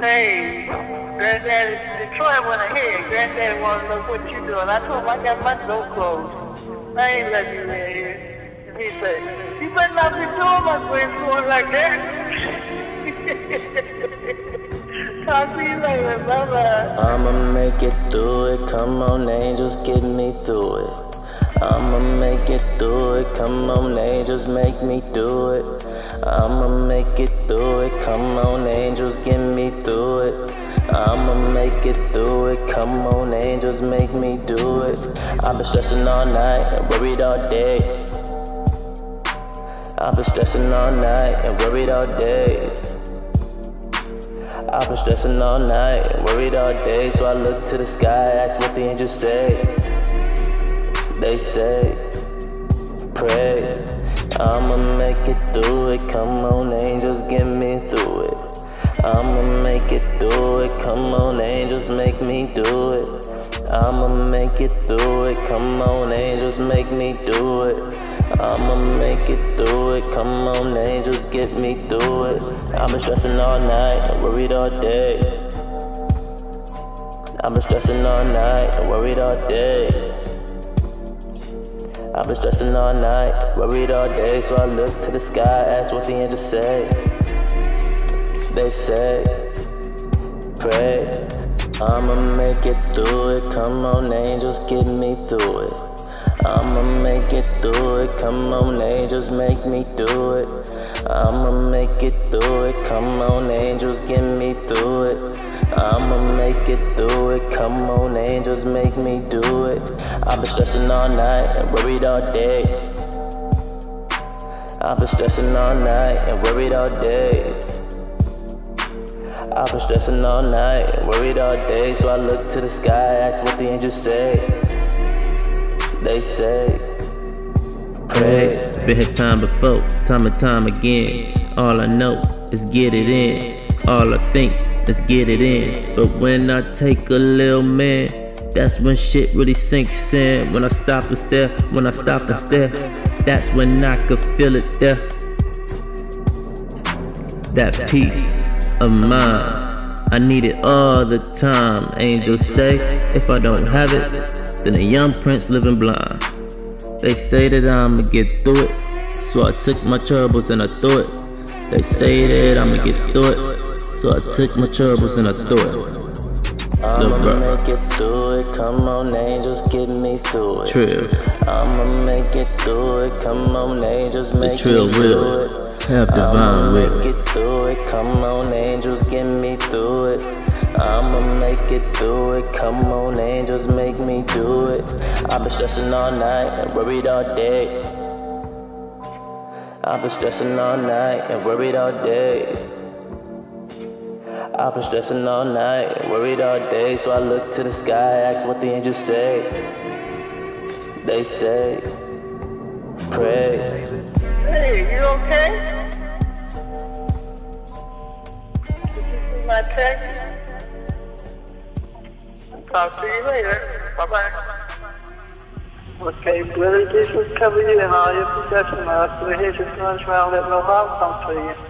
Hey, Granddaddy, Detroit went ahead. Granddaddy wanted to know what you doing. I told him I got my door closed. I ain't letting you in here. And he said, you better not be doing my grandson like that. Talk to you later. Bye-bye. I'ma make it through it. Come on, angels, get me through it. I'ma make it through it. Come on, angels, make me do it. I'ma make it through it. Come on, angels, get me through it. I'ma make it through it. Come on, angels, make me do it. I've been stressing all night and worried all day. I've been stressing all night and worried all day. I've been stressing all night and worried all day. So I look to the sky, ask what the angels say. They say, pray. I'ma make it through it. Come on, angels, get me through it. I'ma make it through it. Come on, angels, make me do it. I'ma make it through it. Come on, angels, make me do it. I'ma make it through it. Come on, angels, get me through it. I've been stressing all night worried all day. I've been stressing all night worried all day. I've been stressing all night, worried all day. So I look to the sky, ask what the angels say. They say, pray. I'ma make it through it. Come on, angels, get me through it. I'ma make it through it. Come on, angels, make me do it. I'ma make it through it. Come on, angels, get me through it. I'ma make it through it. Come on, angels, make me do it. I've been stressing all night and worried all day. I've been stressing all night and worried all day. I've been stressing all night and worried all day. So I look to the sky, ask what the angels say. They say, pray. Been here time before, time and time again. All I know is get it in. All I think is get it in. But when I take a little man, that's when shit really sinks in. When I stop and stare, when I stop and stare, that's when I could feel it there. That peace of mind. I need it all the time. Angels say, if I don't have it, then a young prince living blind. They say that I'ma get through it, so I took my troubles and I threw it. They say that I'ma get through it, so I took my troubles and I threw it. I'ma make it through it. Come on, angels, get me through it. Trill, I'ma make it through it. Come on, angels, make me will it. have I'ma divine will. make it through it. Come on, angels, get me through it. I'ma make it through it. Come on, angels, make me do it. I've been stressing all night and worried all day. I've been stressing all night and worried all day. I've been stressing all night worried all day. So I look to the sky, ask what the angels say. They say, pray. Hey, you okay? Did you see my text? Talk to you later. Bye-bye. Okay, brother, Jesus cover you and all your possessions. I'll to the hedge of guns around, let no harm come to you.